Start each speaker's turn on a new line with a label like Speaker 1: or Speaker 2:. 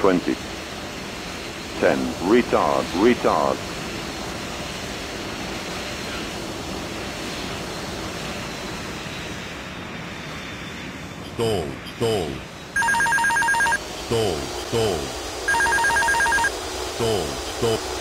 Speaker 1: 20. 10. Retard, retard.
Speaker 2: Stall, stall. Stall, stall. Stall, stall.